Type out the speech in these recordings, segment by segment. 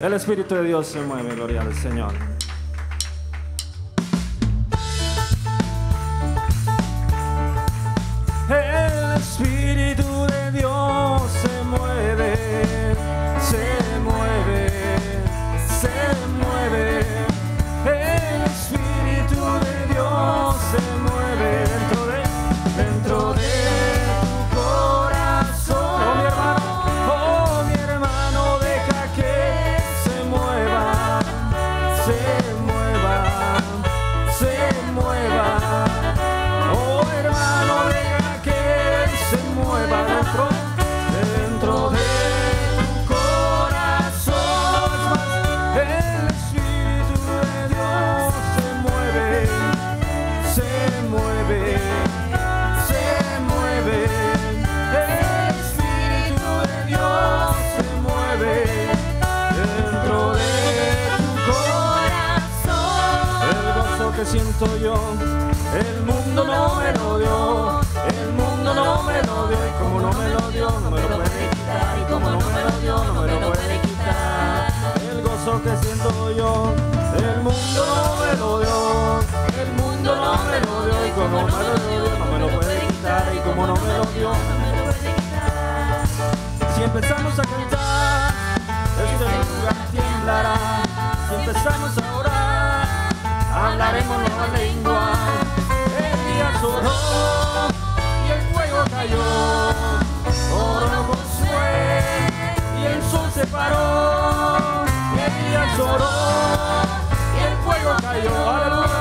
El Espíritu de Dios se mueve, gloria al Señor. El Espíritu como no me lo dio, no me lo puede quitar. Y como no me lo dio, no me lo puede quitar. Si empezamos a cantar, este lugar temblará. Si empezamos a orar, hablaremos nueva lengua. El día sonó y el fuego cayó. Oro no fue y el sol se paró. El día lloró y el fuego cayó.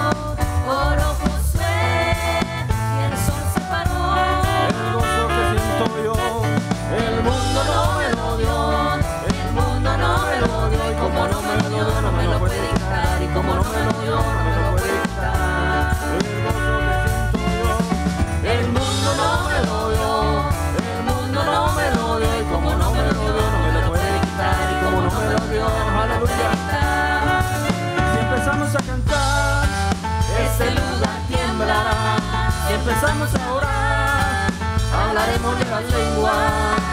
hablaremos de la lengua.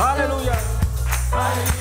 Hallelujah. Hallelujah.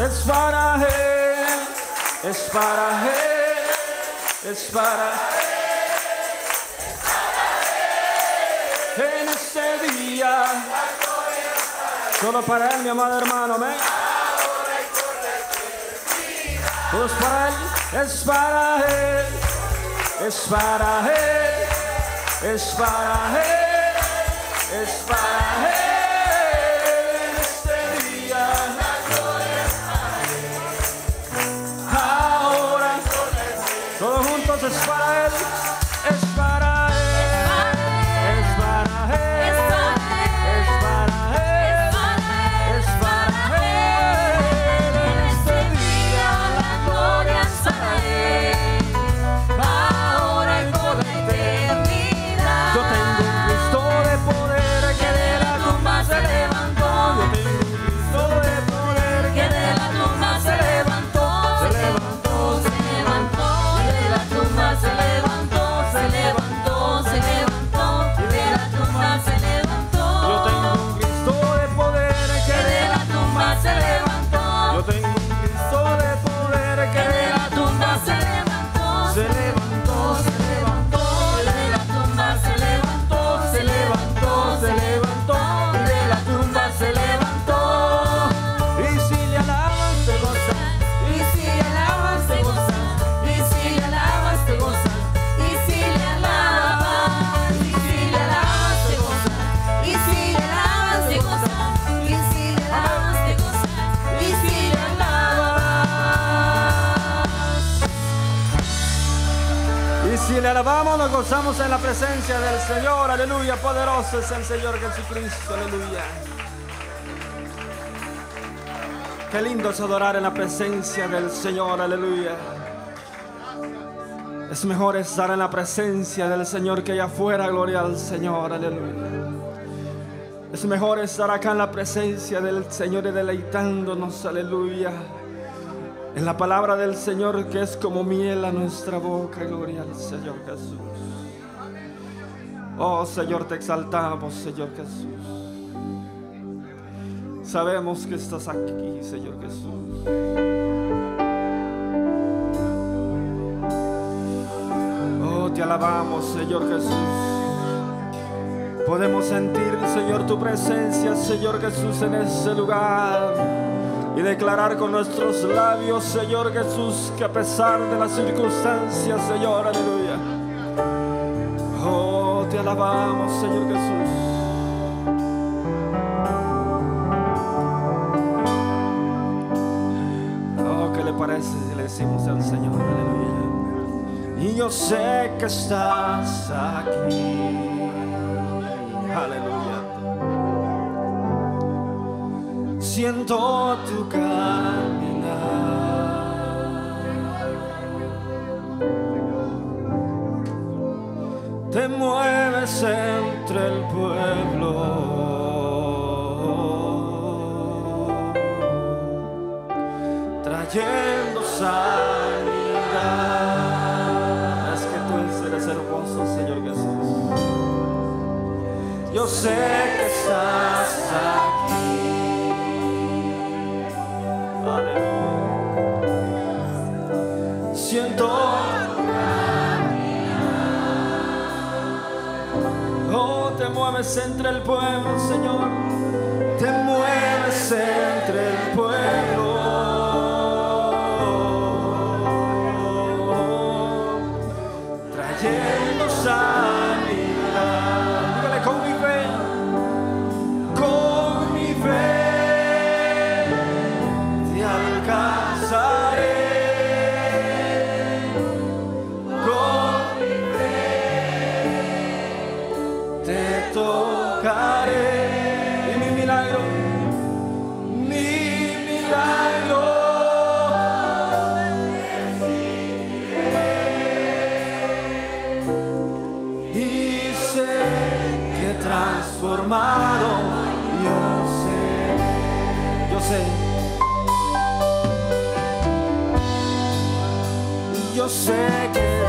Es para Él, es para Él, es para Él. En este día, solo para Él, mi amado hermano, amén. Todo es para Él, es para Él, es para Él, es para Él, es para Él. gozamos en la presencia del Señor. Aleluya. Poderoso es el Señor Jesucristo. Aleluya. Qué lindo es adorar en la presencia del Señor. Aleluya. Es mejor estar en la presencia del Señor que allá afuera. Gloria al Señor. Aleluya. Es mejor estar acá en la presencia del Señor y deleitándonos. Aleluya. En la palabra del Señor que es como miel a nuestra boca. Gloria al Señor Jesús. Oh Señor, te exaltamos, Señor Jesús. Sabemos que estás aquí, Señor Jesús. Oh, te alabamos, Señor Jesús. Podemos sentir, Señor, tu presencia, Señor Jesús, en este lugar. Y declarar con nuestros labios, Señor Jesús, que a pesar de las circunstancias, Señor, aleluya. Alabamos, Señor Jesús. Oh, ¿qué le parece le decimos al Señor, aleluya? Y yo sé que estás aquí. Aleluya. Siento tu caminar. Trayendo sanidad. Es que tú eres hermoso, Señor Jesús. Yo sé que estás aquí. Aleluya. Siento. Oh, te mueves entre el pueblo, Señor. Te mueves entre yo sé que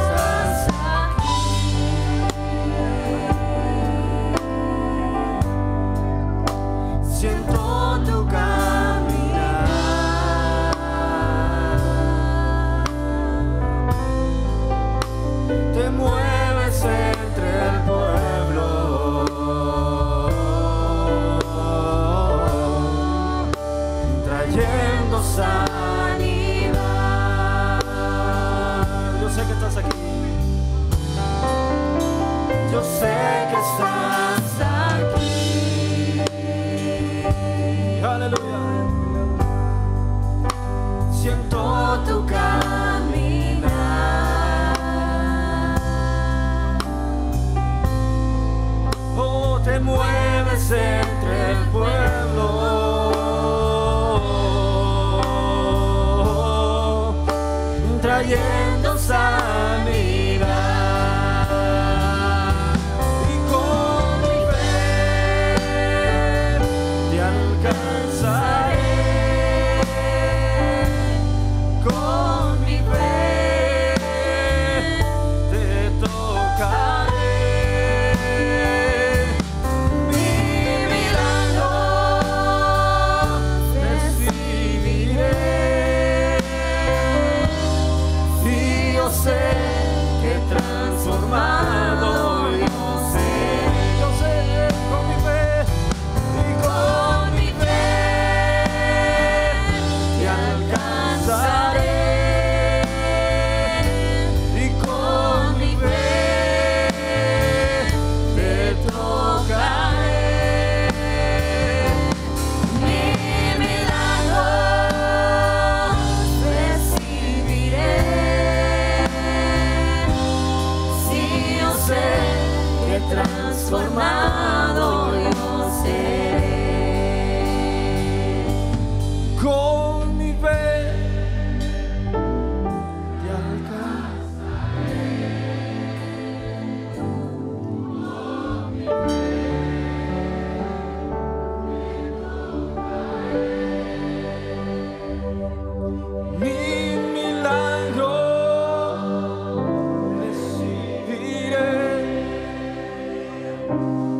Amen.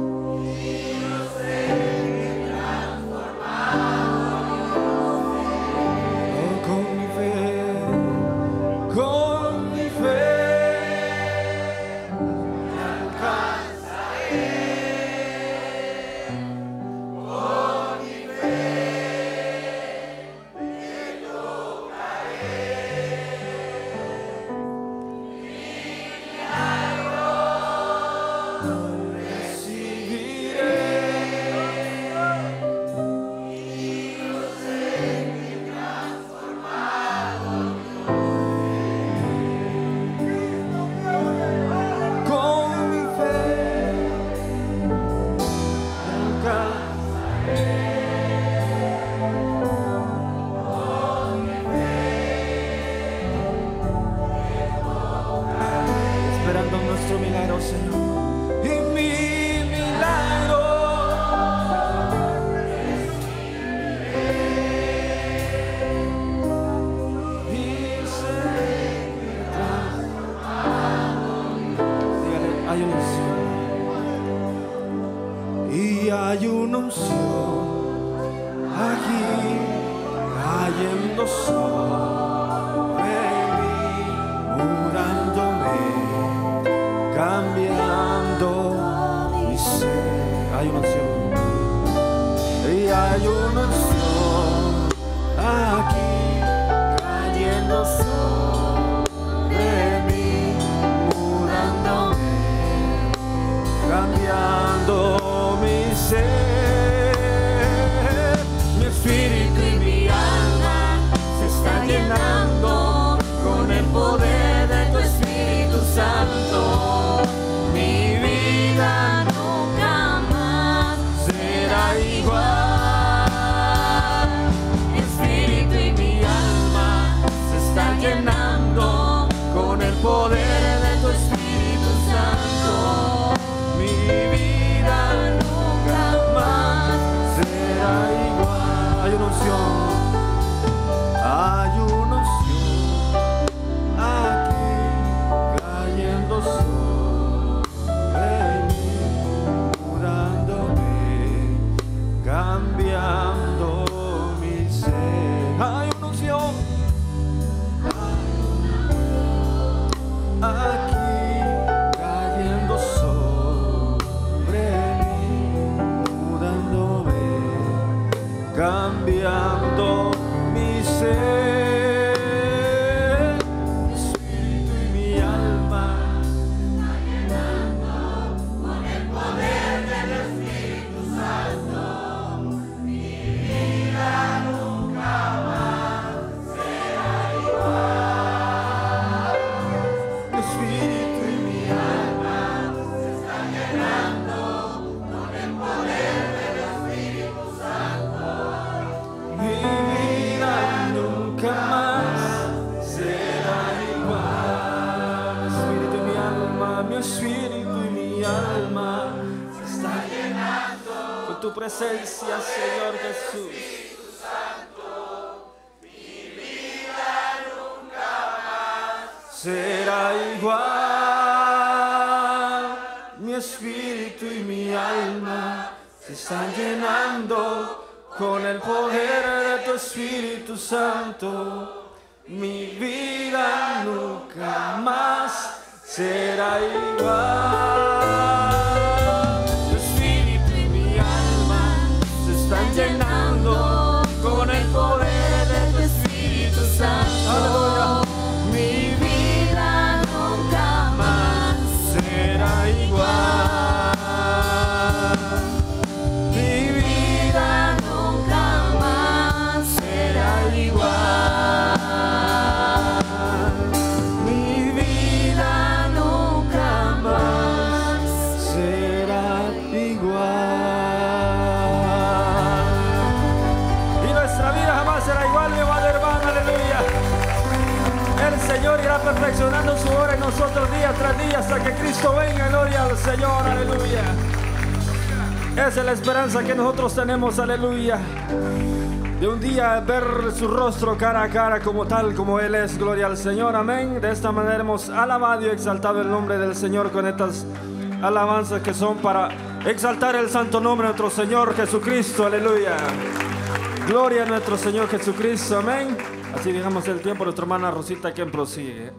Hay una unción. Aquí cayendo sobre presencia, Señor Jesús. será igual. Mi espíritu y mi alma se están llenando con el poder de tu Espíritu Santo. Mi vida nunca más será igual. Será igual, mi amado hermano, aleluya. El Señor irá perfeccionando su obra en nosotros día tras día hasta que Cristo venga, gloria al Señor, aleluya. Esa es la esperanza que nosotros tenemos, aleluya. De un día ver su rostro cara a cara como tal, como Él es, gloria al Señor, amén. De esta manera hemos alabado y exaltado el nombre del Señor con estas alabanzas que son para exaltar el santo nombre de nuestro Señor Jesucristo, aleluya. Gloria a nuestro Señor Jesucristo, amén. Así digamos el tiempo, nuestra hermana Rosita quien prosigue.